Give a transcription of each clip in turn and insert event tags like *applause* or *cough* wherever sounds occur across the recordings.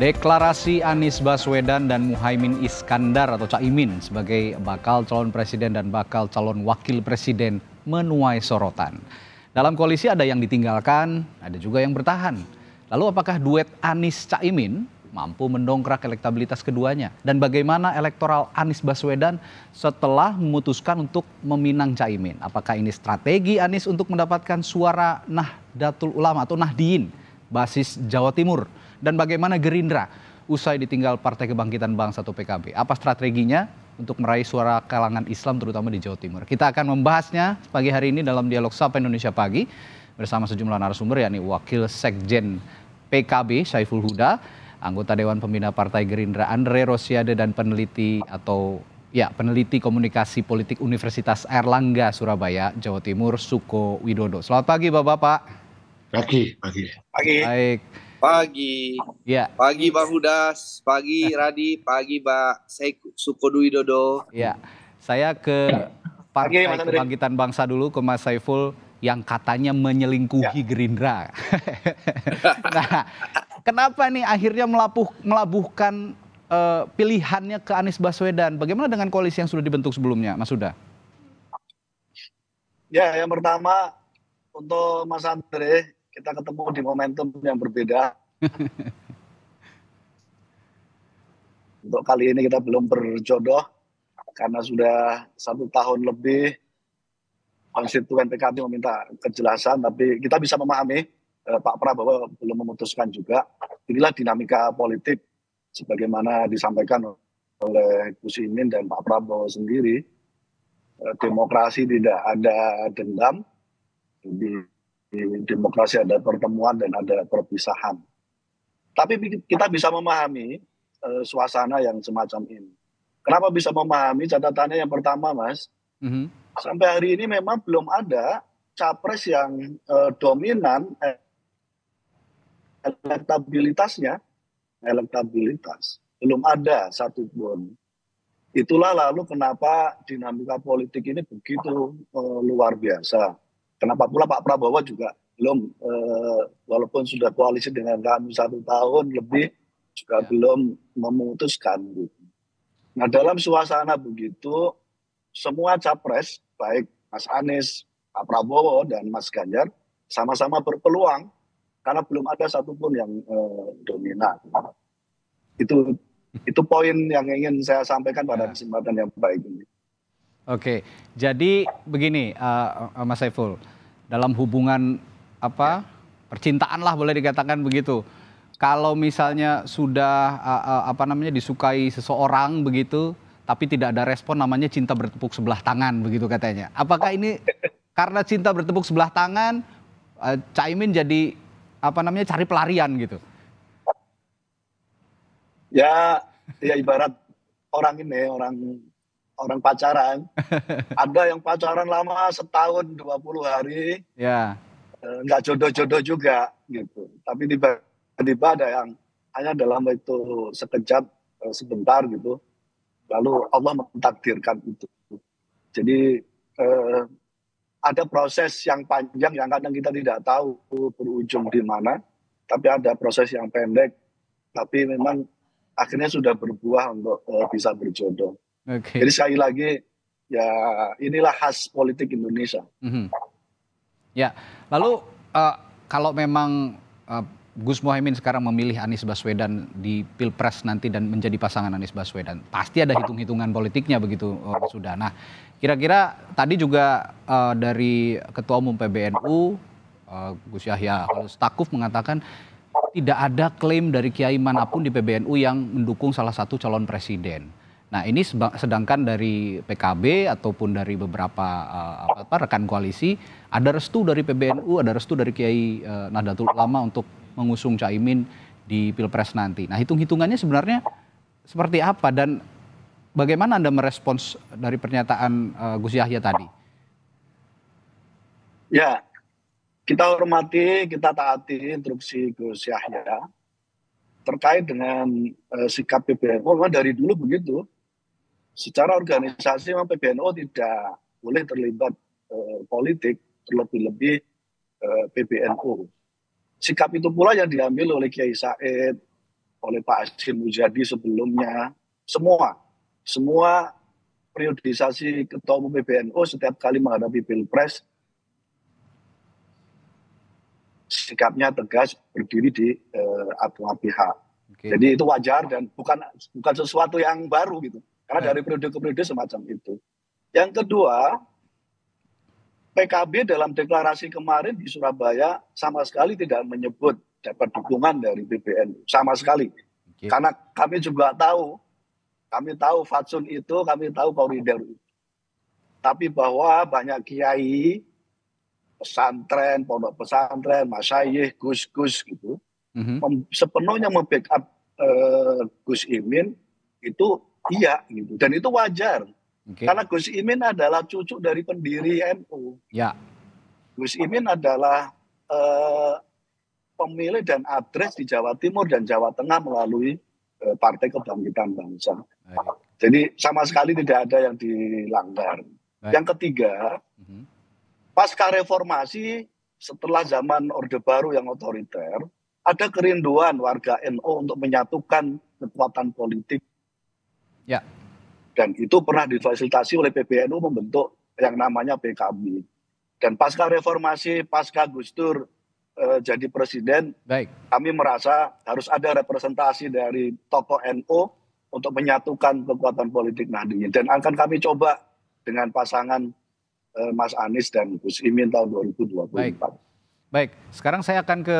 Deklarasi Anies Baswedan dan Muhaimin Iskandar atau Caimin sebagai bakal calon presiden dan bakal calon wakil presiden menuai sorotan. Dalam koalisi ada yang ditinggalkan, ada juga yang bertahan. Lalu apakah duet Anies Caimin mampu mendongkrak elektabilitas keduanya? Dan bagaimana elektoral Anies Baswedan setelah memutuskan untuk meminang Caimin? Apakah ini strategi Anies untuk mendapatkan suara Nahdlatul Ulama atau Nahdien basis Jawa Timur? Dan bagaimana Gerindra usai ditinggal Partai Kebangkitan Bangsa atau PKB. Apa strateginya untuk meraih suara kalangan Islam terutama di Jawa Timur? Kita akan membahasnya pagi hari ini dalam dialog Sapa Indonesia Pagi bersama sejumlah narasumber yakni Wakil Sekjen PKB Saiful Huda, anggota Dewan Pembina Partai Gerindra Andre Rosiade dan peneliti atau ya peneliti komunikasi politik Universitas Airlangga Surabaya Jawa Timur Suko Widodo. Selamat pagi Bapak-bapak. Pagi, pagi. Pagi. Baik. Pagi. Ya. Pagi Bang Hudas, pagi Radi, pagi Mbak Sukodo Widodo. Ya. Saya ke Partai pagi, Kebangkitan Bangsa dulu ke Mas Saiful yang katanya menyelingkuhi ya. Gerindra. *laughs* nah, kenapa nih akhirnya melabuh, melabuhkan uh, pilihannya ke Anies Baswedan? Bagaimana dengan koalisi yang sudah dibentuk sebelumnya, Mas Huda? Ya, yang pertama untuk Mas Andre, kita ketemu di momentum yang berbeda. *laughs* Untuk kali ini kita belum berjodoh karena sudah satu tahun lebih konstituen PKB meminta kejelasan, tapi kita bisa memahami eh, Pak Prabowo belum memutuskan juga. Inilah dinamika politik sebagaimana disampaikan oleh Gus Imin dan Pak Prabowo sendiri. Eh, demokrasi tidak ada dendam, di di demokrasi ada pertemuan dan ada perpisahan. Tapi kita bisa memahami uh, suasana yang semacam ini. Kenapa bisa memahami? Catatannya yang pertama, Mas, mm-hmm. sampai hari ini memang belum ada capres yang uh, dominan elektabilitasnya, elektabilitas belum ada satupun. Itulah lalu kenapa dinamika politik ini begitu uh, luar biasa Kenapa pula Pak Prabowo juga belum eh, walaupun sudah koalisi dengan kami satu tahun lebih juga ya. belum memutuskan. Gitu. Nah dalam suasana begitu semua capres baik Mas Anies, Pak Prabowo dan Mas Ganjar sama-sama berpeluang karena belum ada satupun yang eh, dominan. Itu itu poin yang ingin saya sampaikan pada ya. kesempatan yang baik ini. Oke, jadi begini, uh, Mas Saiful, dalam hubungan apa percintaan lah boleh dikatakan begitu. Kalau misalnya sudah uh, uh, apa namanya disukai seseorang begitu, tapi tidak ada respon, namanya cinta bertepuk sebelah tangan begitu katanya. Apakah ini karena cinta bertepuk sebelah tangan, uh, Caimin jadi apa namanya cari pelarian gitu? Ya, ya ibarat orang ini orang orang pacaran. *laughs* Ada yang pacaran lama setahun 20 hari. Ya. Enggak eh, jodoh-jodoh juga gitu. Tapi tiba-tiba ada yang hanya dalam itu sekejap eh, sebentar gitu. Lalu Allah mentakdirkan itu. Jadi eh, ada proses yang panjang yang kadang kita tidak tahu berujung di mana. Tapi ada proses yang pendek. Tapi memang akhirnya sudah berbuah untuk eh, bisa berjodoh. Okay. Jadi sekali lagi ya inilah khas politik Indonesia. Mm-hmm. Ya, lalu uh, kalau memang uh, Gus Mohaimin sekarang memilih Anies Baswedan di pilpres nanti dan menjadi pasangan Anies Baswedan, pasti ada hitung-hitungan politiknya begitu uh, sudah. Nah, kira-kira tadi juga uh, dari Ketua Umum PBNU uh, Gus Yahya Stakuf mengatakan tidak ada klaim dari kiai mana pun di PBNU yang mendukung salah satu calon presiden. Nah ini sedangkan dari PKB ataupun dari beberapa uh, apa, rekan koalisi ada restu dari PBNU, ada restu dari Kiai uh, Nahdlatul Ulama untuk mengusung Caimin di pilpres nanti. Nah hitung-hitungannya sebenarnya seperti apa dan bagaimana anda merespons dari pernyataan uh, Gus Yahya tadi? Ya kita hormati, kita taati instruksi Gus Yahya terkait dengan uh, sikap PBNU. Memang dari dulu begitu secara organisasi memang PBNU tidak boleh terlibat eh, politik terlebih-lebih eh, PBNU. Sikap itu pula yang diambil oleh Kiai Said, oleh Pak Hashim Mujadi sebelumnya, semua, semua periodisasi ketua umum PBNU setiap kali menghadapi pilpres sikapnya tegas berdiri di uh, atas pihak. Okay. Jadi itu wajar dan bukan bukan sesuatu yang baru gitu. Karena dari periode ke periode semacam itu. Yang kedua, PKB dalam deklarasi kemarin di Surabaya sama sekali tidak menyebut dapat dukungan dari PBNU sama sekali. Okay. Karena kami juga tahu, kami tahu Fatsun itu, kami tahu koridor itu. Tapi bahwa banyak kiai pesantren, pondok pesantren, masyayikh, gus-gus gitu, mm-hmm. sepenuhnya membackup uh, Gus Imin itu iya gitu, dan itu wajar. Okay. Karena Gus Imin adalah cucu dari pendiri NU. Ya. Gus Imin adalah uh, pemilih dan adres di Jawa Timur dan Jawa Tengah melalui uh, Partai Kebangkitan Bangsa. Baik. Jadi sama sekali tidak ada yang dilanggar. Baik. Yang ketiga, mm-hmm pasca reformasi setelah zaman Orde Baru yang otoriter, ada kerinduan warga NU untuk menyatukan kekuatan politik. Ya. Dan itu pernah difasilitasi oleh PBNU membentuk yang namanya PKB. Dan pasca reformasi, pasca Gus Dur eh, jadi presiden, Baik. kami merasa harus ada representasi dari tokoh NU untuk menyatukan kekuatan politik Nahdien. Dan akan kami coba dengan pasangan Eh, Mas Anies dan Gus Imin tahun 2024. Baik. Baik, sekarang saya akan ke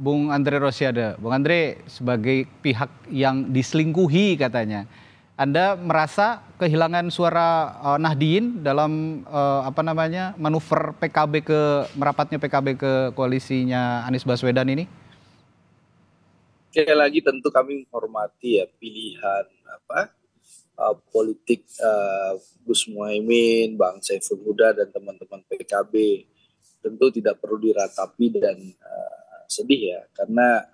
Bung Andre Rosiade. Bung Andre sebagai pihak yang diselingkuhi katanya. Anda merasa kehilangan suara uh, Nahdien dalam uh, apa namanya manuver PKB ke merapatnya PKB ke koalisinya Anies Baswedan ini? Sekali lagi tentu kami menghormati ya pilihan apa uh, politik uh, Gus Muhaimin, Bang Saiful Huda dan teman-teman PKB tentu tidak perlu diratapi dan uh, sedih ya karena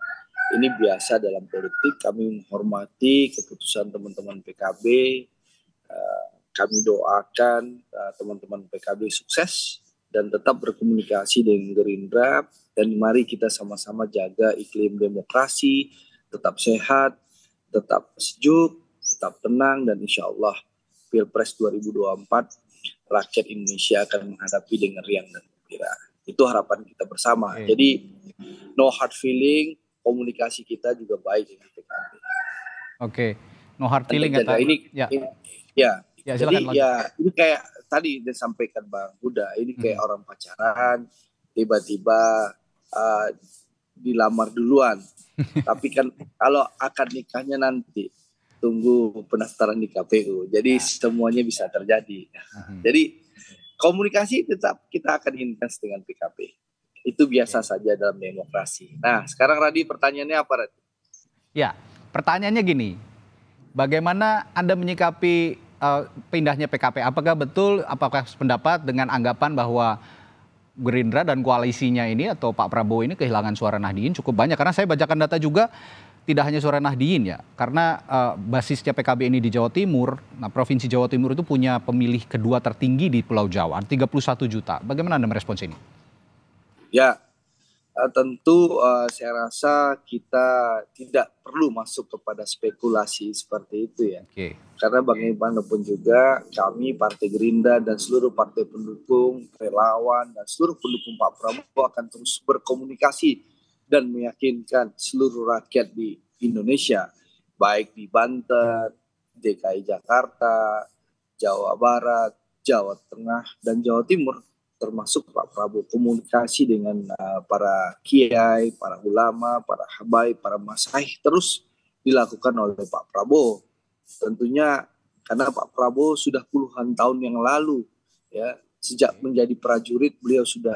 ini biasa dalam politik kami menghormati keputusan teman-teman PKB uh, kami doakan uh, teman-teman PKB sukses dan tetap berkomunikasi dengan Gerindra dan mari kita sama-sama jaga iklim demokrasi tetap sehat tetap sejuk tetap tenang dan insya Allah Pilpres 2024 rakyat Indonesia akan menghadapi dengan riang dan gembira. Itu harapan kita bersama. Jadi no hard feeling, komunikasi kita juga baik dengan PKB. Oke, okay. no hard feeling ya. Ini, ya. Ini, ya. Ya, Jadi ya ini kayak tadi disampaikan Bang Huda, ini kayak hmm. orang pacaran, tiba-tiba uh, dilamar duluan. *laughs* Tapi kan kalau akad nikahnya nanti tunggu pendaftaran di KPU. Jadi nah. semuanya bisa terjadi. Hmm. Jadi komunikasi tetap kita akan intens dengan PKP. Itu biasa saja dalam demokrasi. Nah, sekarang Radi pertanyaannya apa Radi? Ya, pertanyaannya gini. Bagaimana Anda menyikapi uh, pindahnya PKP? Apakah betul, apakah pendapat dengan anggapan bahwa Gerindra dan koalisinya ini atau Pak Prabowo ini kehilangan suara Nahdien cukup banyak? Karena saya bacakan data juga tidak hanya suara Nahdien ya, karena uh, basisnya PKB ini di Jawa Timur, nah Provinsi Jawa Timur itu punya pemilih kedua tertinggi di Pulau Jawa, 31 juta. Bagaimana Anda merespons ini? Ya, uh, tentu uh, saya rasa kita tidak perlu masuk kepada spekulasi seperti itu ya. Okay. Karena bagaimanapun juga kami Partai Gerindra dan seluruh partai pendukung, relawan dan seluruh pendukung Pak Prabowo akan terus berkomunikasi dan meyakinkan seluruh rakyat di Indonesia, baik di Banten, DKI Jakarta, Jawa Barat, Jawa Tengah, dan Jawa Timur, termasuk Pak Prabowo komunikasi dengan uh, para kiai, para ulama, para habai, para masaih terus dilakukan oleh Pak Prabowo. Tentunya karena Pak Prabowo sudah puluhan tahun yang lalu ya sejak menjadi prajurit beliau sudah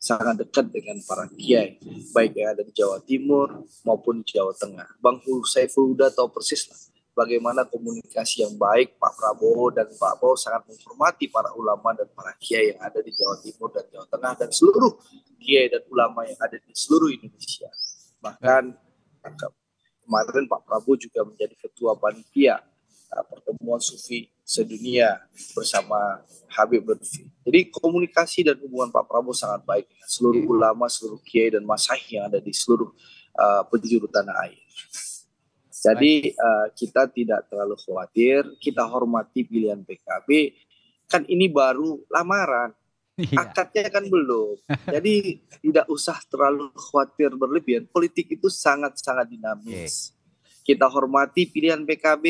sangat dekat dengan para kiai, baik yang ada di Jawa Timur maupun di Jawa Tengah. Bang Saiful Huda tahu persis lah bagaimana komunikasi yang baik Pak Prabowo dan Pak Prabowo sangat menghormati para ulama dan para kiai yang ada di Jawa Timur dan Jawa Tengah dan seluruh kiai dan ulama yang ada di seluruh Indonesia. Bahkan kemarin Pak Prabowo juga menjadi ketua panitia uh, pertemuan sufi sedunia bersama Habib Lutfi. Jadi komunikasi dan hubungan Pak Prabowo sangat baik dengan seluruh ulama, seluruh kiai dan masahih yang ada di seluruh uh, penjuru tanah air. Jadi uh, kita tidak terlalu khawatir, kita hormati pilihan PKB. Kan ini baru lamaran, iya. akadnya kan belum. Jadi tidak usah terlalu khawatir berlebihan. Politik itu sangat-sangat dinamis. Okay. Kita hormati pilihan PKB,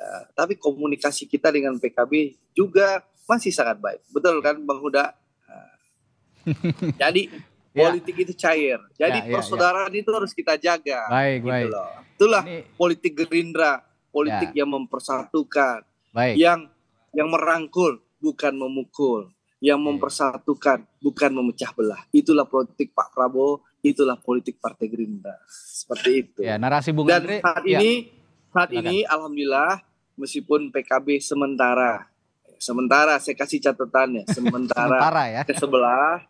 uh, tapi komunikasi kita dengan PKB juga masih sangat baik. Betul kan, Bang Huda? Uh, *laughs* jadi. Politik itu cair. Jadi ya, ya, persaudaraan ya. itu harus kita jaga. Baik, gitu baik. Loh. Itulah Ini... politik Gerindra, politik ya. yang mempersatukan, baik. yang yang merangkul bukan memukul, yang mempersatukan bukan memecah belah. Itulah politik Pak Prabowo, itulah politik Partai Gerindra. Seperti itu. Ya, narasi Bung Dan Andre, saat ya. ini saat Silakan. ini alhamdulillah meskipun PKB sementara sementara saya kasih catatannya sementara, sementara ya. ke sebelah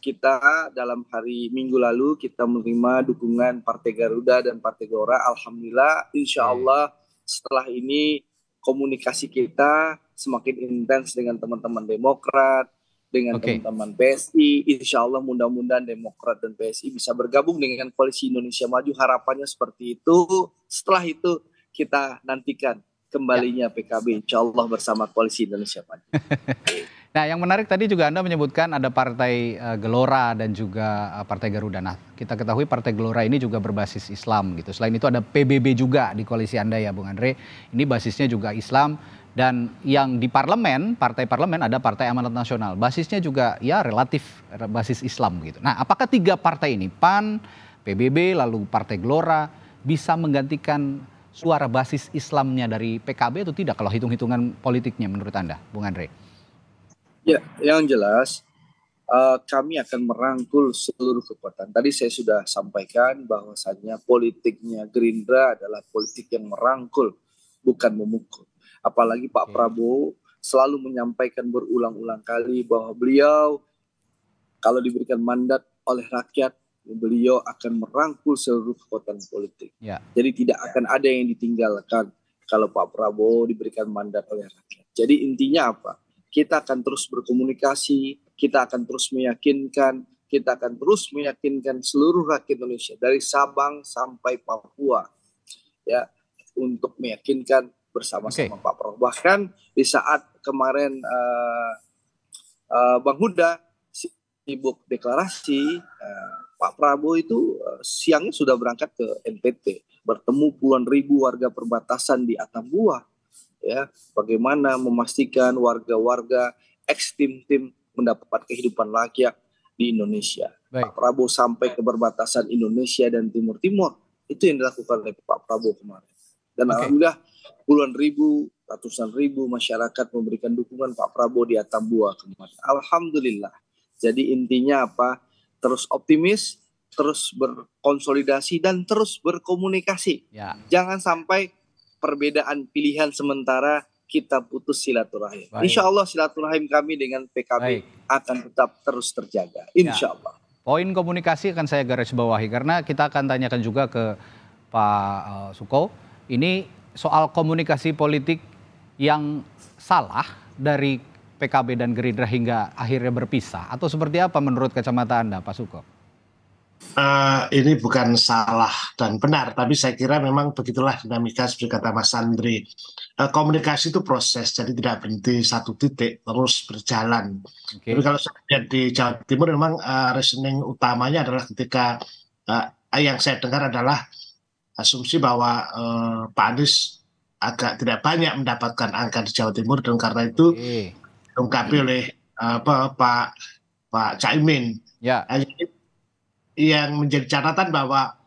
kita dalam hari Minggu lalu kita menerima dukungan Partai Garuda dan Partai Gelora. Alhamdulillah, insya Allah setelah ini komunikasi kita semakin intens dengan teman-teman Demokrat, dengan okay. teman-teman PSI. Insya Allah mudah-mudahan Demokrat dan PSI bisa bergabung dengan Koalisi Indonesia Maju. Harapannya seperti itu. Setelah itu kita nantikan kembalinya ya. PKB insya Allah bersama Koalisi Indonesia Maju. *laughs* Nah, yang menarik tadi juga Anda menyebutkan ada Partai uh, Gelora dan juga uh, Partai Garuda. Nah, kita ketahui Partai Gelora ini juga berbasis Islam gitu. Selain itu ada PBB juga di koalisi Anda ya, Bung Andre. Ini basisnya juga Islam dan yang di parlemen, partai parlemen ada Partai Amanat Nasional. Basisnya juga ya relatif basis Islam gitu. Nah, apakah tiga partai ini PAN, PBB, lalu Partai Gelora bisa menggantikan suara basis Islamnya dari PKB atau tidak kalau hitung-hitungan politiknya menurut Anda, Bung Andre? Ya, yang jelas uh, kami akan merangkul seluruh kekuatan. Tadi saya sudah sampaikan bahwasannya politiknya Gerindra adalah politik yang merangkul, bukan memukul. Apalagi Pak Prabowo selalu menyampaikan berulang-ulang kali bahwa beliau kalau diberikan mandat oleh rakyat, beliau akan merangkul seluruh kekuatan politik. Ya. Jadi tidak akan ada yang ditinggalkan kalau Pak Prabowo diberikan mandat oleh rakyat. Jadi intinya apa? Kita akan terus berkomunikasi, kita akan terus meyakinkan, kita akan terus meyakinkan seluruh rakyat Indonesia dari Sabang sampai Papua ya untuk meyakinkan bersama-sama okay. Pak Prabowo. Bahkan di saat kemarin uh, uh, Bang Huda sibuk deklarasi, uh, Pak Prabowo itu uh, siangnya sudah berangkat ke NTT bertemu puluhan ribu warga perbatasan di Atambua ya bagaimana memastikan warga-warga ex tim-tim mendapat kehidupan layak di Indonesia. Baik. Pak Prabowo sampai ke perbatasan Indonesia dan Timur Timur itu yang dilakukan oleh Pak Prabowo kemarin. Dan okay. alhamdulillah puluhan ribu, ratusan ribu masyarakat memberikan dukungan Pak Prabowo di Atambua kemarin. Alhamdulillah. Jadi intinya apa? Terus optimis, terus berkonsolidasi dan terus berkomunikasi. Ya. Jangan sampai perbedaan pilihan sementara kita putus silaturahim. Baik. Insya Allah silaturahim kami dengan PKB Baik. akan tetap terus terjaga. Ya. Insya Allah. Poin komunikasi akan saya garis bawahi karena kita akan tanyakan juga ke Pak uh, Suko. Ini soal komunikasi politik yang salah dari PKB dan Gerindra hingga akhirnya berpisah atau seperti apa menurut kacamata Anda Pak Suko? Uh, ini bukan salah dan benar, tapi saya kira memang begitulah dinamika seperti kata Mas Andri. Uh, komunikasi itu proses, jadi tidak berhenti satu titik, terus berjalan. Okay. Jadi kalau saya lihat di Jawa Timur memang uh, reasoning utamanya adalah ketika uh, yang saya dengar adalah asumsi bahwa uh, Pak Anies agak tidak banyak mendapatkan angka di Jawa Timur dan karena itu okay. diungkapi oleh uh, apa, Pak Pak Caimin. Ya yang menjadi catatan bahwa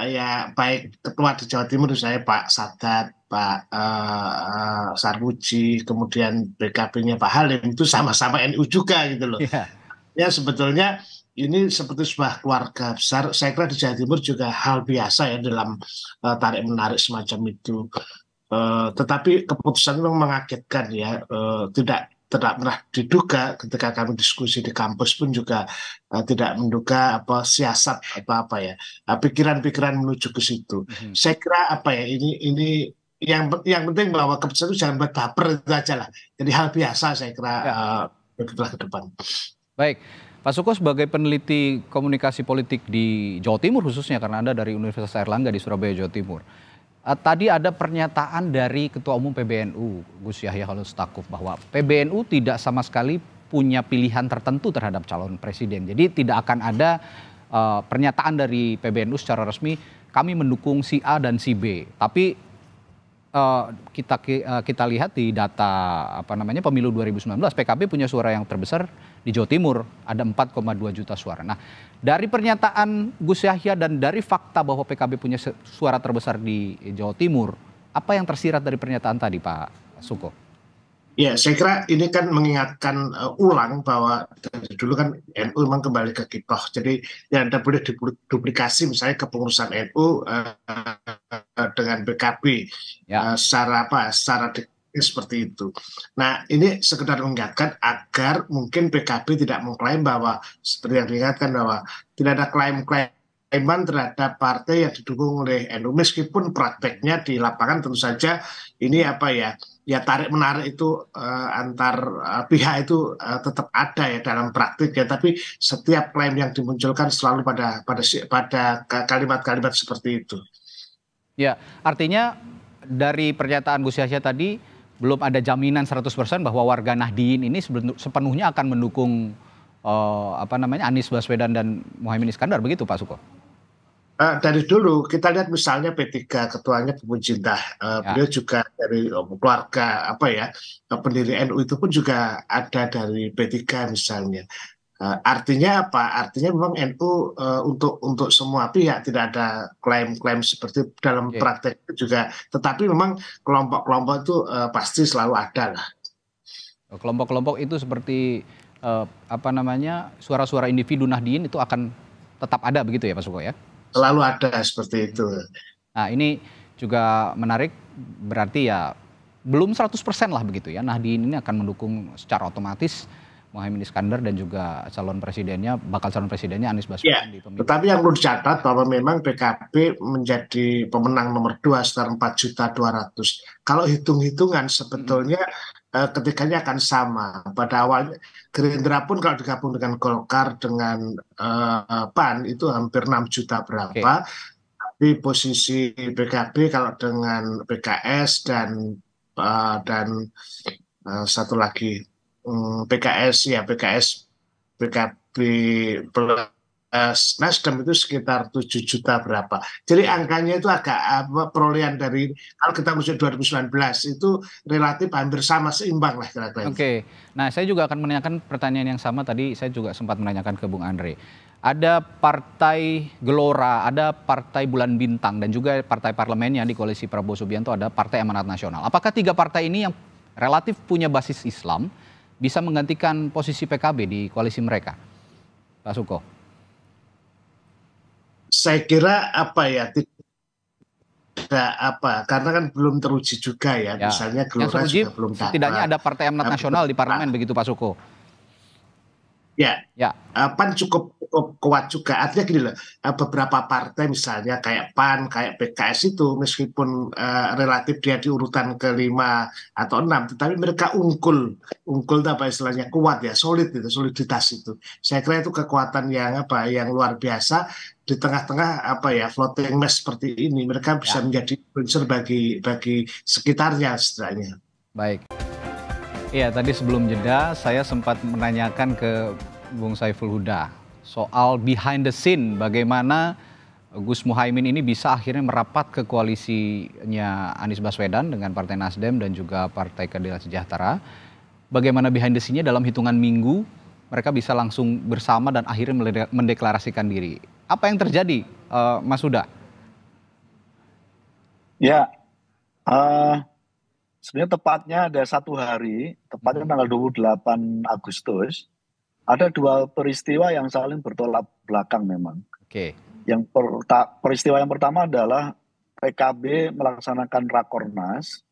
ya baik ketua di Jawa Timur saya Pak Sadat, Pak uh, Sarmuji, kemudian BKP-nya Pak Halim itu sama-sama NU juga gitu loh. Yeah. Ya sebetulnya ini seperti sebuah keluarga besar. Saya kira di Jawa Timur juga hal biasa ya dalam uh, tarik menarik semacam itu. Uh, tetapi keputusan memang mengagetkan ya, uh, tidak tidak pernah diduga ketika kami diskusi di kampus pun juga uh, tidak menduga apa siasat apa apa ya uh, pikiran-pikiran menuju ke situ. Mm-hmm. Saya kira apa ya ini ini yang yang penting bahwa keputusan itu jangan buat baper itu aja lah. Jadi hal biasa saya kira ya. uh, begitulah ke depan. Baik. Pak Suko sebagai peneliti komunikasi politik di Jawa Timur khususnya karena Anda dari Universitas Airlangga di Surabaya Jawa Timur. Uh, tadi ada pernyataan dari Ketua Umum PBNU Gus Yahya Stakuf bahwa PBNU tidak sama sekali punya pilihan tertentu terhadap calon presiden. Jadi tidak akan ada uh, pernyataan dari PBNU secara resmi kami mendukung si A dan si B. Tapi uh, kita uh, kita lihat di data apa namanya pemilu 2019 PKB punya suara yang terbesar di Jawa Timur ada 4,2 juta suara. Nah, dari pernyataan Gus Yahya dan dari fakta bahwa PKB punya suara terbesar di Jawa Timur, apa yang tersirat dari pernyataan tadi Pak Suko? Ya, saya kira ini kan mengingatkan uh, ulang bahwa dulu kan NU memang kembali ke kitoh. Jadi ya Anda boleh duplikasi misalnya kepengurusan NU uh, uh, dengan PKB ya. uh, secara apa? Secara seperti itu. Nah, ini sekedar mengingatkan agar mungkin PKB tidak mengklaim bahwa seperti yang diingatkan bahwa tidak ada klaim-klaiman terhadap partai yang didukung oleh NU meskipun prakteknya di lapangan tentu saja ini apa ya ya tarik menarik itu uh, antar uh, pihak itu uh, tetap ada ya dalam praktik ya tapi setiap klaim yang dimunculkan selalu pada pada pada kalimat-kalimat seperti itu. Ya, artinya dari pernyataan Gus Yahya tadi belum ada jaminan 100% bahwa warga Nahdien ini sepenuhnya akan mendukung uh, apa namanya Anies Baswedan dan Muhaimin Iskandar begitu Pak Suko? Uh, dari dulu kita lihat misalnya P3 ketuanya Bu Cinta, uh, ya. beliau juga dari uh, keluarga apa ya pendiri NU itu pun juga ada dari P3 misalnya. Uh, artinya apa? Artinya memang NU uh, untuk untuk semua pihak tidak ada klaim-klaim seperti dalam okay. praktek itu juga. Tetapi memang kelompok-kelompok itu uh, pasti selalu ada lah. Oh, kelompok-kelompok itu seperti uh, apa namanya suara-suara individu Nahdien itu akan tetap ada begitu ya Pak Suko ya? Selalu ada seperti itu. Nah ini juga menarik berarti ya belum 100% lah begitu ya Nahdien ini akan mendukung secara otomatis Mohaimin Iskandar dan juga calon presidennya bakal calon presidennya Anies Baswedan ya, di pemilu. Tetapi yang perlu dicatat bahwa memang PKB menjadi pemenang nomor dua sekitar 4 juta 200. Kalau hitung-hitungan sebetulnya hmm. eh, ketiganya akan sama. Pada awalnya Gerindra pun kalau digabung dengan Golkar dengan eh, PAN itu hampir 6 juta berapa. Okay. Tapi posisi PKB kalau dengan PKS dan uh, dan uh, satu lagi PKS ya PKS PKB plus Nasdem itu sekitar 7 juta berapa. Jadi angkanya itu agak apa perolehan dari kalau kita musim 2019 itu relatif hampir sama seimbang lah kira-kira. Oke. Okay. Nah, saya juga akan menanyakan pertanyaan yang sama tadi saya juga sempat menanyakan ke Bung Andre. Ada partai Gelora, ada partai Bulan Bintang dan juga partai parlemennya di koalisi Prabowo Subianto ada Partai Amanat Nasional. Apakah tiga partai ini yang relatif punya basis Islam bisa menggantikan posisi PKB di koalisi mereka? Pak Suko. Saya kira apa ya tidak apa karena kan belum teruji juga ya, ya. misalnya Gelora juga belum setidaknya ada Partai Amanat Nasional di parlemen begitu Pak Suko. Ya, ya. PAN cukup, cukup kuat juga. Artinya gini loh, beberapa partai misalnya kayak PAN, kayak PKS itu meskipun uh, relatif dia di urutan kelima atau enam, tetapi mereka unggul, unggul apa istilahnya kuat ya, solid itu, soliditas itu. Saya kira itu kekuatan yang apa, yang luar biasa di tengah-tengah apa ya floating mess seperti ini, mereka bisa ya. menjadi unsur bagi bagi sekitarnya istilahnya. Baik. Iya, tadi sebelum jeda saya sempat menanyakan ke Bung Saiful Huda soal behind the scene bagaimana Gus Muhaimin ini bisa akhirnya merapat ke koalisinya Anies Baswedan dengan Partai Nasdem dan juga Partai Keadilan Sejahtera. Bagaimana behind the scene-nya dalam hitungan minggu mereka bisa langsung bersama dan akhirnya mendeklarasikan diri. Apa yang terjadi, uh, Mas Huda? Ya, uh, sebenarnya tepatnya ada satu hari, tepatnya tanggal 28 Agustus, ada dua peristiwa yang saling bertolak belakang memang. Oke. Okay. Yang per, peristiwa yang pertama adalah PKB melaksanakan rakornas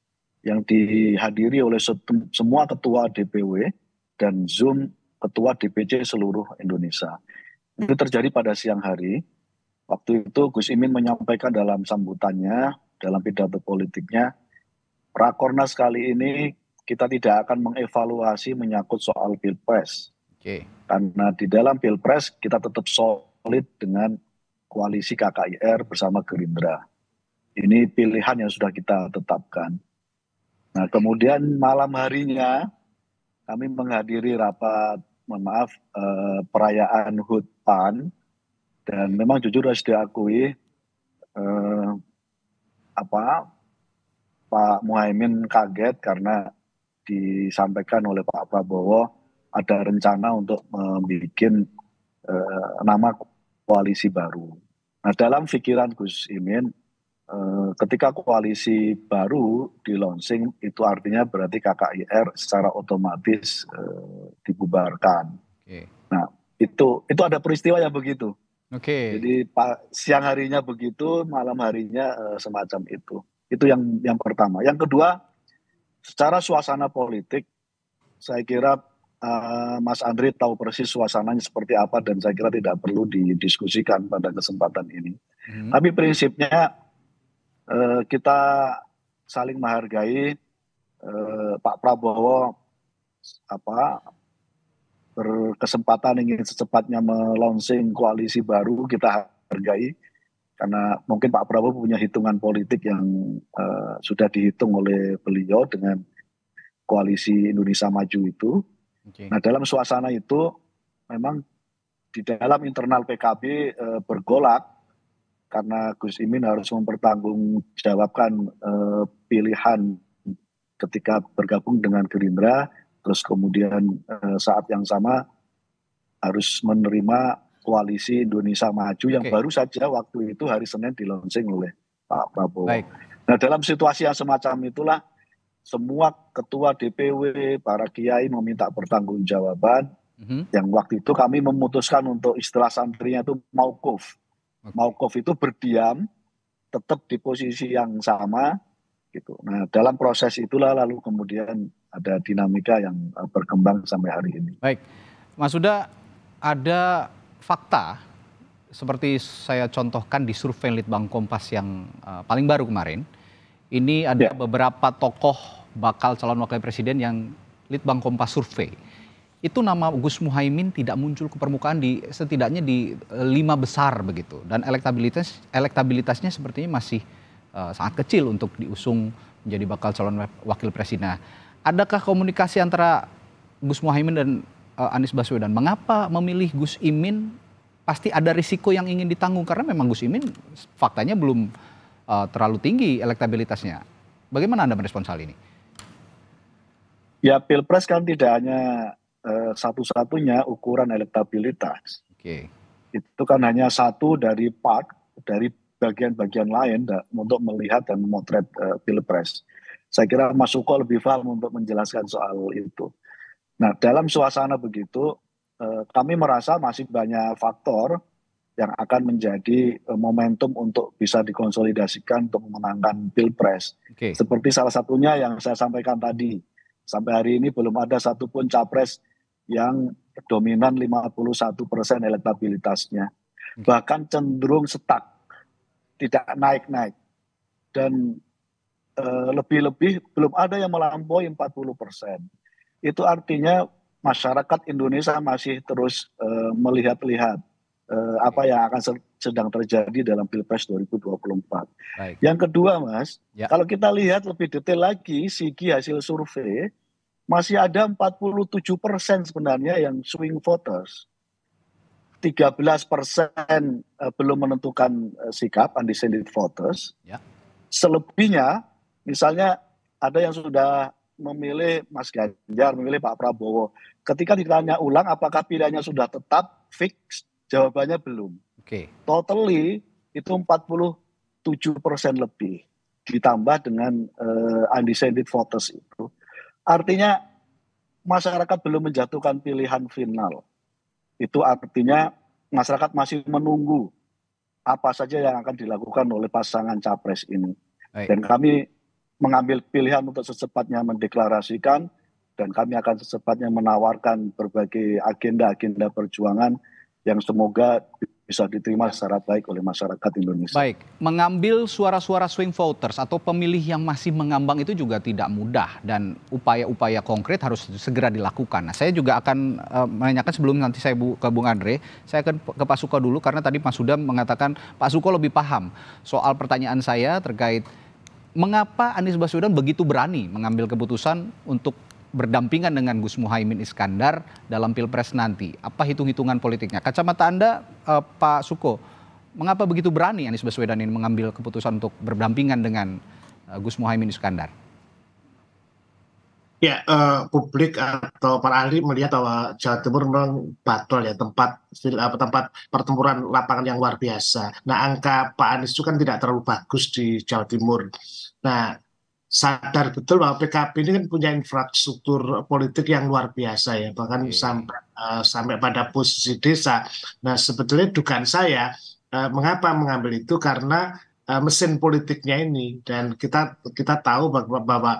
yang dihadiri oleh semua ketua DPW dan Zoom ketua DPC seluruh Indonesia. Itu terjadi pada siang hari. Waktu itu Gus Imin menyampaikan dalam sambutannya, dalam pidato politiknya, Rakornas kali ini kita tidak akan mengevaluasi menyangkut soal pilpres. Okay. Karena di dalam pilpres kita tetap solid dengan koalisi KKIR bersama Gerindra. Ini pilihan yang sudah kita tetapkan. Nah, kemudian malam harinya kami menghadiri rapat, mohon maaf, eh, perayaan HUT PAN dan memang jujur harus diakui eh, apa Pak Muhaimin kaget karena disampaikan oleh Pak Prabowo ada rencana untuk membuat eh, nama koalisi baru. Nah, dalam pikiran Gus Imin Eh, ketika koalisi baru di launching itu artinya berarti KKIR secara otomatis uh, dibubarkan. Okay. Nah itu itu ada peristiwa yang begitu. Oke. Okay. Jadi pak siang harinya begitu, malam harinya uh, semacam itu. Itu yang yang pertama. Yang kedua, secara suasana politik, saya kira uh, Mas Andri tahu persis suasananya seperti apa dan saya kira tidak perlu didiskusikan pada kesempatan ini. Hmm. Tapi prinsipnya Eh, kita saling menghargai eh, Pak Prabowo apa berkesempatan ingin secepatnya melonsing koalisi baru kita hargai karena mungkin Pak Prabowo punya hitungan politik yang uh, sudah dihitung oleh beliau dengan koalisi Indonesia Maju itu. Okay. Nah dalam suasana itu memang di dalam internal PKB uh, bergolak karena Gus Imin harus mempertanggungjawabkan uh, pilihan ketika bergabung dengan Gerindra, terus kemudian uh, saat yang sama harus menerima koalisi Indonesia Maju yang okay. baru saja waktu itu hari Senin dilonsing oleh Pak Prabowo. Baik. Nah dalam situasi yang semacam itulah semua ketua DPW, para kiai meminta pertanggungjawaban. Mm -hmm. Yang waktu itu kami memutuskan untuk istilah santrinya itu maukuf Maukov itu berdiam tetap di posisi yang sama gitu. Nah, dalam proses itulah lalu kemudian ada dinamika yang eh, berkembang sampai hari ini. Baik. Mas Suda ada fakta seperti saya contohkan di survei Litbang Kompas yang uh, paling baru kemarin. Ini ada ya. beberapa tokoh bakal calon wakil presiden yang Litbang Kompas survei itu nama Gus Muhaimin tidak muncul ke permukaan di setidaknya di eh, lima besar begitu dan elektabilitas elektabilitasnya sepertinya masih uh, sangat kecil untuk diusung menjadi bakal calon wakil presiden. Nah, adakah komunikasi antara Gus Muhaimin dan uh, Anies Baswedan? Mengapa memilih Gus Imin? Pasti ada risiko yang ingin ditanggung karena memang Gus Imin faktanya belum uh, terlalu tinggi elektabilitasnya. Bagaimana Anda merespons hal ini? Ya Pilpres kan tidak hanya eh, satu-satunya ukuran elektabilitas. Oke. Okay. Itu kan hanya satu dari part dari bagian-bagian lain da, untuk melihat dan memotret eh, pilpres. Saya kira Mas Suko lebih paham untuk menjelaskan soal itu. Nah, dalam suasana begitu, eh, kami merasa masih banyak faktor yang akan menjadi eh, momentum untuk bisa dikonsolidasikan untuk memenangkan pilpres. Okay. Seperti salah satunya yang saya sampaikan tadi, sampai hari ini belum ada satupun capres yang dominan 51 persen elektabilitasnya. Hmm. Bahkan cenderung setak, tidak naik-naik. Dan eh, lebih-lebih belum ada yang melampaui 40 persen. Itu artinya masyarakat Indonesia masih terus uh, melihat-lihat uh, apa yang akan sedang terjadi dalam Pilpres 2024. Baik. Yang kedua, Mas, ya. kalau kita lihat lebih detail lagi sigi hasil survei, masih ada 47 persen sebenarnya yang swing voters. 13 persen eh, belum menentukan sikap undecided voters. Ya. Selebihnya, misalnya ada yang sudah memilih Mas Ganjar, memilih Pak Prabowo. Ketika ditanya ulang apakah pilihannya sudah tetap fix, jawabannya belum. Oke. Okay. Totally itu 47 persen lebih ditambah dengan uh, undecided voters itu Artinya masyarakat belum menjatuhkan pilihan final. Itu artinya masyarakat masih menunggu apa saja yang akan dilakukan oleh pasangan capres ini. Baik. Dan kami mengambil pilihan untuk secepatnya mendeklarasikan dan kami akan secepatnya menawarkan berbagai agenda-agenda perjuangan yang semoga bisa diterima secara baik oleh masyarakat Indonesia. Baik, mengambil suara-suara swing voters atau pemilih yang masih mengambang itu juga tidak mudah dan upaya-upaya konkret harus segera dilakukan. Nah, saya juga akan uh, menanyakan sebelum nanti saya ke Bung Andre, saya akan ke Pak Suko dulu karena tadi Mas Suda mengatakan Pak Suko lebih paham soal pertanyaan saya terkait mengapa Anies Baswedan begitu berani mengambil keputusan untuk berdampingan dengan Gus Muhaimin Iskandar dalam Pilpres nanti? Apa hitung-hitungan politiknya? Kacamata Anda, uh, Pak Suko, mengapa begitu berani Anies Baswedan ini mengambil keputusan untuk berdampingan dengan uh, Gus Muhaimin Iskandar? Ya, uh, publik atau para ahli melihat bahwa Jawa Timur memang battle ya tempat tempat pertempuran lapangan yang luar biasa. Nah, angka Pak Anies itu kan tidak terlalu bagus di Jawa Timur. Nah, sadar betul bahwa PKB ini kan punya infrastruktur politik yang luar biasa ya bahkan okay. sampai uh, sampai pada posisi desa. Nah sebetulnya dugaan saya uh, mengapa mengambil itu karena uh, mesin politiknya ini dan kita kita tahu bahwa, bahwa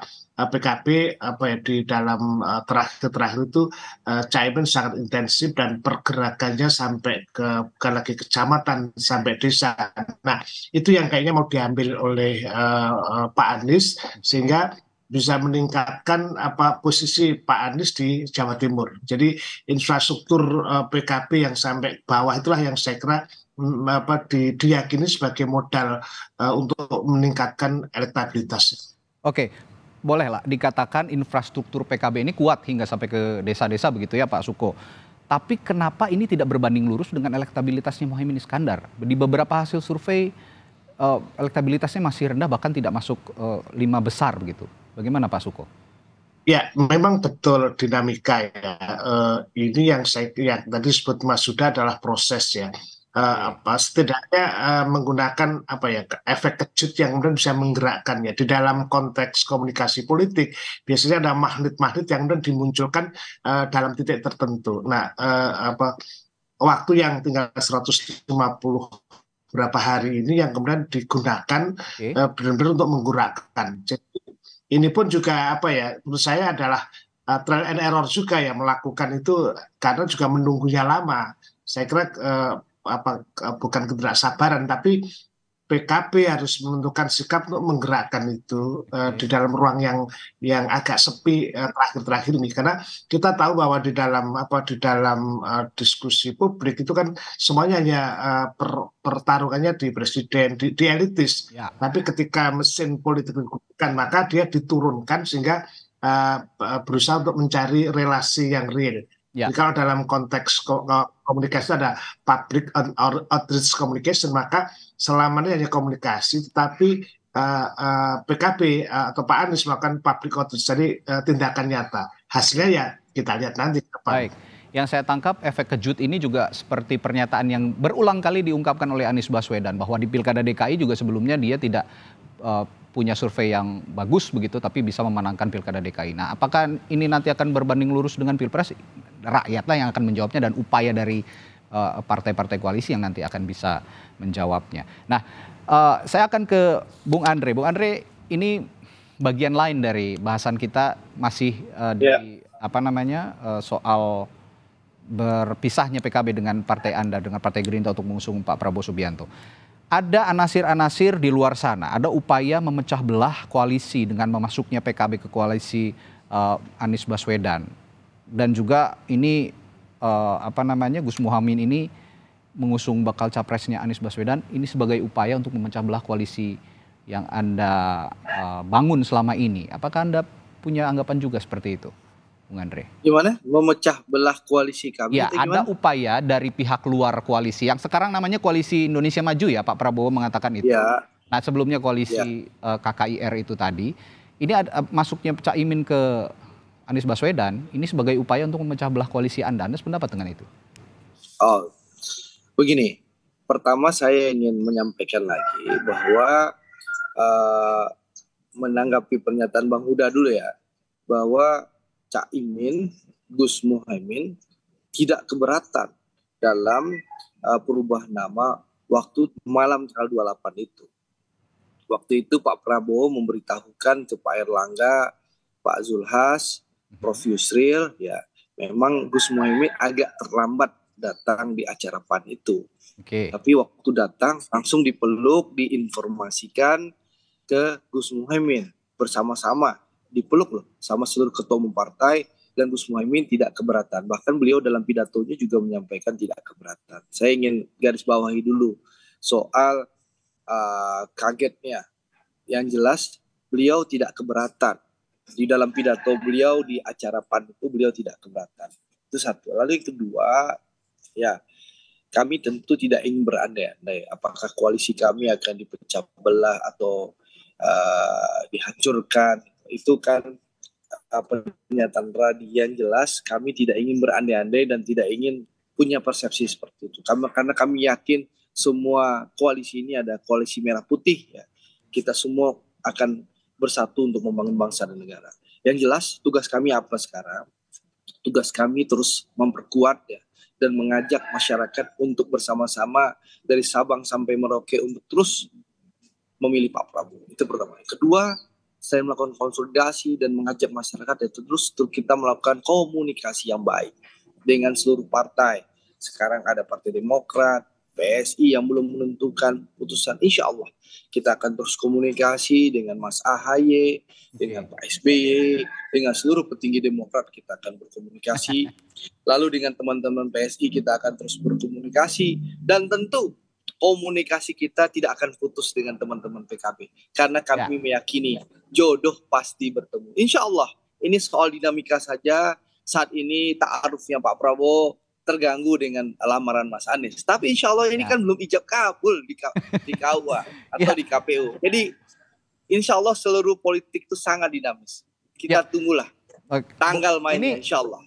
PKB apa ya di dalam uh, terakhir-terakhir itu uh, Caimin sangat intensif dan pergerakannya sampai ke bukan lagi kecamatan sampai desa. Nah itu yang kayaknya mau diambil oleh uh, uh, Pak Anies sehingga bisa meningkatkan apa posisi Pak Anies di Jawa Timur. Jadi infrastruktur uh, PKB yang sampai bawah itulah yang saya kira mm, apa di, diyakini sebagai modal uh, untuk meningkatkan elektabilitas. Oke, bolehlah dikatakan infrastruktur PKB ini kuat hingga sampai ke desa-desa begitu ya Pak Suko. Tapi kenapa ini tidak berbanding lurus dengan elektabilitasnya Mohaimin Iskandar? Di beberapa hasil survei uh, elektabilitasnya masih rendah bahkan tidak masuk uh, lima besar begitu. Bagaimana Pak Suko? Ya, memang betul dinamika ya. Uh, ini yang saya yang tadi sebut Mas Sudah adalah proses ya uh, apa setidaknya uh, menggunakan apa ya efek kejut yang kemudian bisa menggerakkan ya di dalam konteks komunikasi politik biasanya ada magnet-magnet yang kemudian dimunculkan uh, dalam titik tertentu. Nah, uh, apa waktu yang tinggal 150 berapa hari ini yang kemudian digunakan okay. uh, benar-benar untuk menggerakkan. Jadi ini pun juga apa ya menurut saya adalah uh, trial and error juga ya melakukan itu karena juga menunggunya lama. Saya kira uh, apa bukan ketidaksabaran tapi PKB harus menentukan sikap untuk menggerakkan itu uh, di dalam ruang yang yang agak sepi uh, terakhir-terakhir ini. Karena kita tahu bahwa di dalam apa di dalam uh, diskusi publik itu kan semuanya hanya uh, per, pertarungannya di presiden di, di elitis. Ya. tapi ketika mesin politik digunakan maka dia diturunkan sehingga uh, berusaha untuk mencari relasi yang real Ya. Jadi kalau dalam konteks komunikasi ada public outreach communication, maka selama ini hanya komunikasi, tetapi uh, uh, PKB uh, atau Pak Anies melakukan public outreach, jadi uh, tindakan nyata. Hasilnya ya kita lihat nanti. Depan. Baik. Yang saya tangkap efek kejut ini juga seperti pernyataan yang berulang kali diungkapkan oleh Anies Baswedan bahwa di Pilkada DKI juga sebelumnya dia tidak uh, punya survei yang bagus begitu tapi bisa memenangkan Pilkada DKI. Nah, apakah ini nanti akan berbanding lurus dengan Pilpres? Rakyatlah yang akan menjawabnya dan upaya dari partai eh, partai-partai koalisi yang nanti akan bisa menjawabnya. Nah, uh, saya akan ke Bung Andre. Bung Andre, ini bagian lain dari bahasan kita masih uh, di yeah. apa namanya uh, soal berpisahnya PKB dengan partai Anda dengan Partai Gerindra untuk mengusung Pak Prabowo Subianto ada anasir-anasir di luar sana, ada upaya memecah belah koalisi dengan memasuknya PKB ke koalisi uh, Anies Baswedan. Dan juga ini uh, apa namanya Gus Muhammad ini mengusung bakal capresnya Anies Baswedan ini sebagai upaya untuk memecah belah koalisi yang Anda uh, bangun selama ini. Apakah Anda punya anggapan juga seperti itu? Bung Andre. Gimana? Memecah belah koalisi kami? Ya, ada upaya dari pihak luar koalisi yang sekarang namanya Koalisi Indonesia Maju ya, Pak Prabowo mengatakan itu. Ya. Nah, sebelumnya koalisi ya. uh, eh, KKIR itu tadi, ini ada masuknya Cak Imin ke Anies Baswedan, ini sebagai upaya untuk memecah belah koalisi Anda. Anda sependapat dengan itu? Oh, begini. Pertama saya ingin menyampaikan lagi bahwa uh, menanggapi pernyataan Bang Huda dulu ya, bahwa Cak Imin, Gus Muhaimin tidak keberatan dalam uh, perubahan nama waktu malam tanggal 28 itu. Waktu itu Pak Prabowo memberitahukan ke Pak Erlangga, Pak Zulhas, Prof Yusril, ya memang Gus Muhaimin agak terlambat datang di acara PAN itu. Okay. Tapi waktu datang langsung dipeluk, diinformasikan ke Gus Muhaimin bersama-sama dipeluk loh sama seluruh ketua umum partai dan Gus Muhaimin tidak keberatan. Bahkan beliau dalam pidatonya juga menyampaikan tidak keberatan. Saya ingin garis bawahi dulu soal uh, kagetnya. Yang jelas beliau tidak keberatan. Di dalam pidato beliau di acara PAN itu beliau tidak keberatan. Itu satu. Lalu yang kedua, ya kami tentu tidak ingin berandai-andai apakah koalisi kami akan dipecah belah atau uh, dihancurkan. Itu kan apa pernyataan radian jelas kami tidak ingin berandai-andai dan tidak ingin punya persepsi seperti itu. Karena karena kami yakin semua koalisi ini ada koalisi merah putih ya. Kita semua akan bersatu untuk membangun bangsa dan negara. Yang jelas tugas kami apa sekarang? Tugas kami terus memperkuat ya dan mengajak masyarakat untuk bersama-sama dari Sabang sampai Merauke untuk terus memilih Pak Prabowo. Itu pertama. Kedua, saya melakukan konsolidasi dan mengajak masyarakat ya terus kita melakukan komunikasi yang baik dengan seluruh partai. Sekarang ada Partai Demokrat, PSI yang belum menentukan putusan. Insya Allah kita akan terus komunikasi dengan Mas Ahaye, dengan Pak SBY, dengan seluruh petinggi Demokrat kita akan berkomunikasi. *laughs* Lalu dengan teman-teman PSI kita akan terus berkomunikasi dan tentu komunikasi kita tidak akan putus dengan teman-teman PKB karena kami ya. meyakini jodoh pasti bertemu. Insya Allah ini soal dinamika saja. Saat ini taarufnya Pak Prabowo terganggu dengan lamaran Mas Anies. Tapi insya Allah ini ya. kan belum ijab kabul di, di KUA *laughs* atau ya. di KPU. Jadi insya Allah seluruh politik itu sangat dinamis. Kita ya. tunggulah tanggal mainnya insya Allah.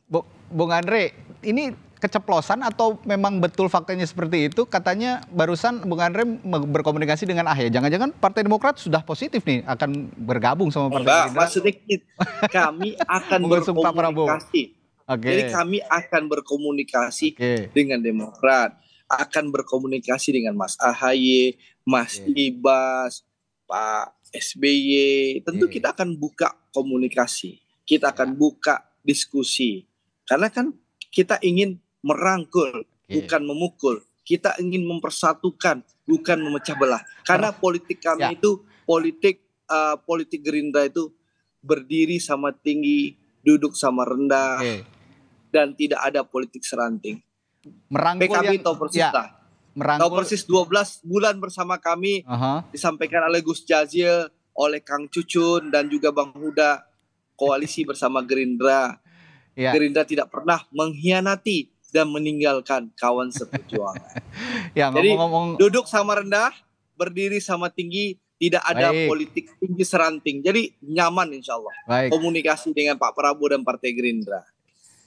Bung Andre, ini keceplosan atau memang betul faktanya seperti itu? Katanya barusan Bung Andre berkomunikasi dengan Ahy. Jangan-jangan Partai Demokrat sudah positif nih akan bergabung sama Partai Enggak, Demokrat. maksudnya kami *laughs* akan berkomunikasi. Okay. Jadi kami akan berkomunikasi okay. dengan Demokrat, akan berkomunikasi dengan Mas Ahy, Mas okay. Ibas, Pak SBY. Tentu okay. kita akan buka komunikasi, kita akan buka diskusi. Karena kan kita ingin merangkul, okay. bukan memukul. Kita ingin mempersatukan, bukan memecah belah. Karena politik kami ya. itu politik uh, politik Gerindra itu berdiri sama tinggi, duduk sama rendah, okay. Dan tidak ada politik seranting. Merangkul PKB yang, tahu persis ya. Merangkul. Tahu persis 12 bulan bersama kami uh -huh. disampaikan oleh Gus Jazil, oleh Kang Cucun dan juga Bang Huda koalisi *laughs* bersama Gerindra. Ya. Gerindra tidak pernah mengkhianati dan meninggalkan kawan seperjuangan. *laughs* ya, Jadi ngomong-ngomong duduk sama rendah, berdiri sama tinggi, tidak ada Baik. politik tinggi seranting. Jadi nyaman insya Allah Baik. komunikasi dengan Pak Prabowo dan Partai Gerindra.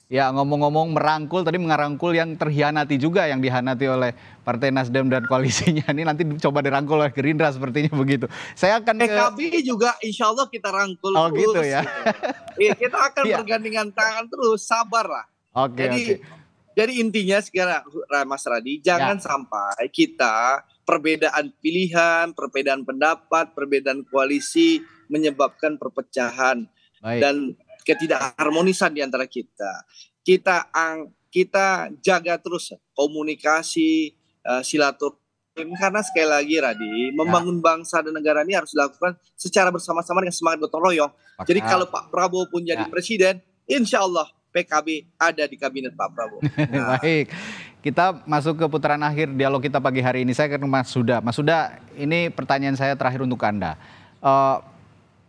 Ya ngomong-ngomong merangkul tadi mengerangkul yang terhianati juga yang dihanati oleh Partai Nasdem dan koalisinya *laughs* ini nanti coba dirangkul oleh Gerindra sepertinya begitu. Saya akan PKB ke... juga insya Allah kita rangkul oh, gitu terus. gitu ya. *laughs* Iya kita akan ya. bergandengan tangan terus sabar lah. Oke. Jadi okay. Jadi intinya sekarang Mas Radi, jangan ya. sampai kita perbedaan pilihan, perbedaan pendapat, perbedaan koalisi menyebabkan perpecahan Baik. dan ketidakharmonisan di antara kita. Kita ang, kita jaga terus komunikasi, uh, silaturahim karena sekali lagi Radi, ya. membangun bangsa dan negara ini harus dilakukan secara bersama-sama dengan semangat gotong royong. Jadi kalau Pak Prabowo pun jadi ya. presiden, insya Allah PKB ada di kabinet Pak Prabowo. Nah. *laughs* Baik, kita masuk ke putaran akhir dialog kita pagi hari ini. Saya ke Mas Suda. Mas Suda, ini pertanyaan saya terakhir untuk Anda. Uh,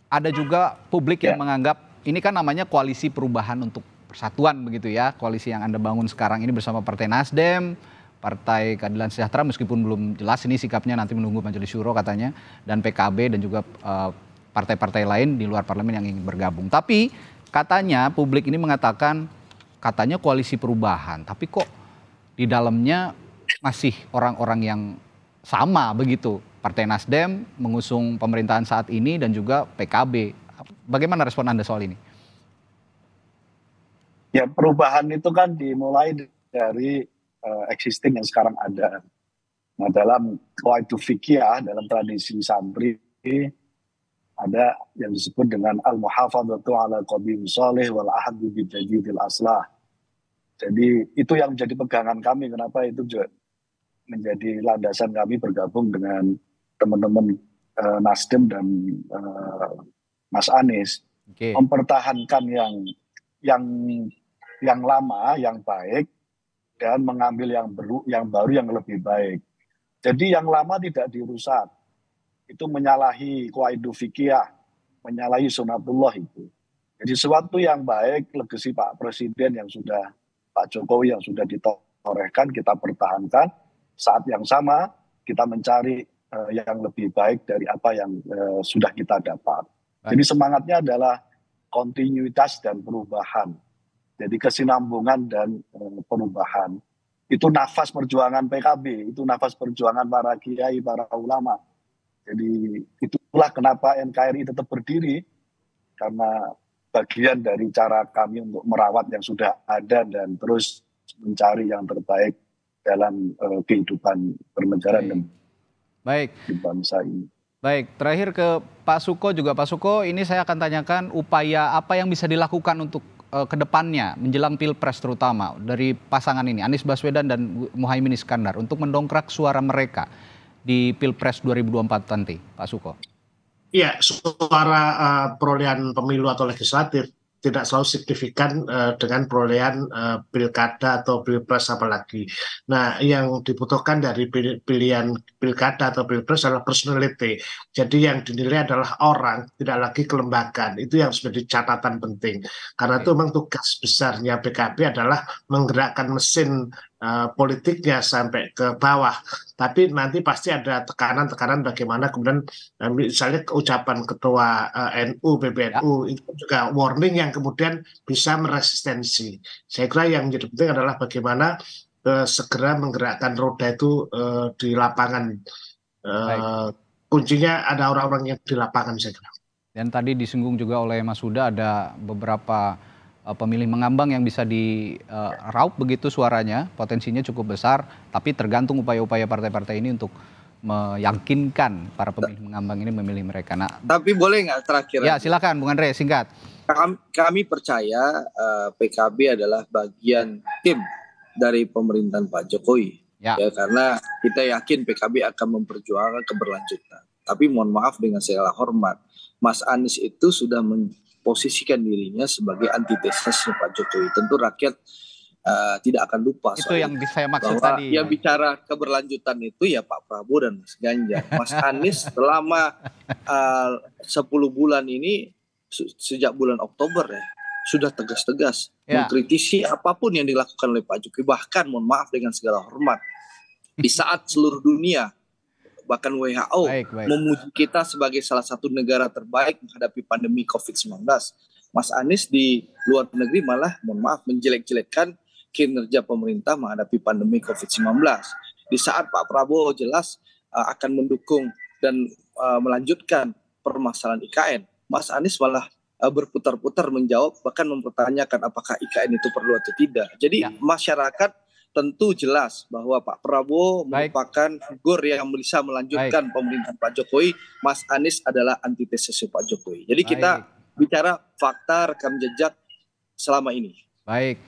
ada juga publik yang ya. menganggap ini kan namanya koalisi perubahan untuk persatuan begitu ya. Koalisi yang Anda bangun sekarang ini bersama Partai Nasdem, Partai Keadilan Sejahtera meskipun belum jelas ini sikapnya nanti menunggu Majelis Syuro katanya dan PKB dan juga eh, partai-partai lain di luar parlemen yang ingin bergabung. Tapi katanya publik ini mengatakan katanya koalisi perubahan, tapi kok di dalamnya masih orang-orang yang sama begitu. Partai Nasdem mengusung pemerintahan saat ini dan juga PKB. Bagaimana respon Anda soal ini? Ya perubahan itu kan dimulai dari uh, existing yang sekarang ada. Nah dalam Qawaidul Fikih dalam tradisi santri ada yang disebut dengan al-muhafadzatu ala qadim salih wal ahadu aslah. Jadi itu yang menjadi pegangan kami. Kenapa itu juga menjadi landasan kami bergabung dengan teman-teman uh, Nasdem dan uh, Mas Anies okay. mempertahankan yang yang yang lama, yang baik dan mengambil yang baru, yang baru yang lebih baik. Jadi yang lama tidak dirusak. Itu menyalahi kuaidu fikih, menyalahi sunatullah itu. Jadi sesuatu yang baik, legasi Pak Presiden yang sudah, Pak Jokowi yang sudah ditorehkan, kita pertahankan. Saat yang sama, kita mencari uh, yang lebih baik dari apa yang uh, sudah kita dapat. Jadi semangatnya adalah kontinuitas dan perubahan. Jadi kesinambungan dan uh, perubahan. Itu nafas perjuangan PKB, itu nafas perjuangan para kiai, para ulama. Jadi itulah kenapa NKRI tetap berdiri karena bagian dari cara kami untuk merawat yang sudah ada dan terus mencari yang terbaik dalam uh, kehidupan bernegara dan Baik. di bangsa ini. Baik, terakhir ke Pak Suko juga. Pak Suko, ini saya akan tanyakan upaya apa yang bisa dilakukan untuk uh, ke depannya menjelang Pilpres terutama dari pasangan ini Anies Baswedan dan Muhaimin Iskandar untuk mendongkrak suara mereka di Pilpres 2024 nanti, Pak Suko. Iya, suara uh, perolehan pemilu atau legislatif tidak selalu signifikan uh, dengan perolehan uh, pilkada atau pilpres apalagi. Nah, yang dibutuhkan dari pilihan pilkada atau pilpres adalah personality. Jadi yang dinilai adalah orang, tidak lagi kelembagaan. Itu yang menjadi catatan penting. Karena itu memang tugas besarnya PKB adalah menggerakkan mesin uh, politiknya sampai ke bawah. Tapi nanti pasti ada tekanan-tekanan bagaimana kemudian uh, misalnya ucapan ketua uh, NU, PBNU ya. itu juga warning yang kemudian bisa meresistensi. Saya kira yang menjadi penting adalah bagaimana uh, segera menggerakkan roda itu uh, di lapangan. Uh, kuncinya ada orang-orang yang di lapangan saya kira. Dan tadi disinggung juga oleh Mas Huda ada beberapa pemilih mengambang yang bisa diraup uh, begitu suaranya, potensinya cukup besar, tapi tergantung upaya-upaya partai-partai ini untuk meyakinkan para pemilih mengambang ini memilih mereka. Nah, tapi boleh nggak terakhir? Ya, silakan Bung Andre, singkat. Kami, kami percaya uh, PKB adalah bagian tim dari pemerintahan Pak Jokowi. Ya. ya, karena kita yakin PKB akan memperjuangkan keberlanjutan. Tapi mohon maaf dengan segala hormat, Mas Anies itu sudah posisikan dirinya sebagai antitesisnya Pak Jokowi. Tentu rakyat uh, tidak akan lupa. Itu yang saya maksud bahwa tadi. Yang bicara keberlanjutan itu ya Pak Prabowo dan Mas Ganjar. Mas *laughs* Anies selama uh, 10 bulan ini sejak bulan Oktober ya sudah tegas-tegas ya. mengkritisi apa pun yang dilakukan oleh Pak Jokowi. Bahkan mohon maaf dengan segala hormat di saat seluruh dunia bahkan WHO baik, baik. memuji kita sebagai salah satu negara terbaik menghadapi pandemi COVID-19. Mas Anies di luar negeri malah mohon maaf menjelek-jelekkan kinerja pemerintah menghadapi pandemi COVID-19. Di saat Pak Prabowo jelas uh, akan mendukung dan uh, melanjutkan permasalahan IKN, Mas Anies malah uh, berputar-putar menjawab bahkan mempertanyakan apakah IKN itu perlu atau tidak. Jadi ya. masyarakat tentu jelas bahwa Pak Prabowo Baik. merupakan figur yang bisa melanjutkan Baik. pemerintahan Pak Jokowi. Mas Anies adalah antitesis Pak Jokowi. Jadi Baik. kita bicara fakta rekam jejak selama ini. Baik.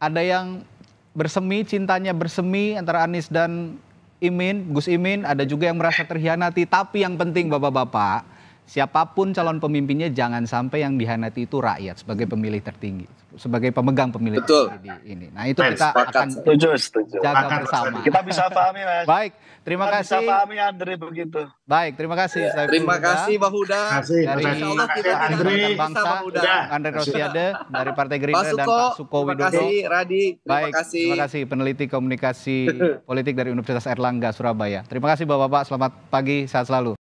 Ada yang bersemi, cintanya bersemi antara Anies dan Imin, Gus Imin, ada juga yang merasa terhianati. Tapi yang penting Bapak-bapak, siapa pun calon pemimpinnya jangan sampai yang dihianati itu rakyat sebagai pemilih tertinggi sebagai pemegang pemilih Betul. di ini. Nah itu kita akan setuju, setuju. jaga Sepakat. bersama. Kita bisa pahami mas. Baik, terima kita kasih. Bisa pahami Andre begitu. Baik, terima kasih. Ya, terima Huda. kasih Pak Huda. Dari Allah kita Andre Bangsa, Andre Rosiade dari Partai Gerindra dan Pak Suko Widodo. Terima kasih Radi. Terima Baik, kasih. Terima kasih peneliti komunikasi *laughs* politik dari Universitas Erlangga Surabaya. Terima kasih Bapak-bapak. Selamat pagi, sehat selalu.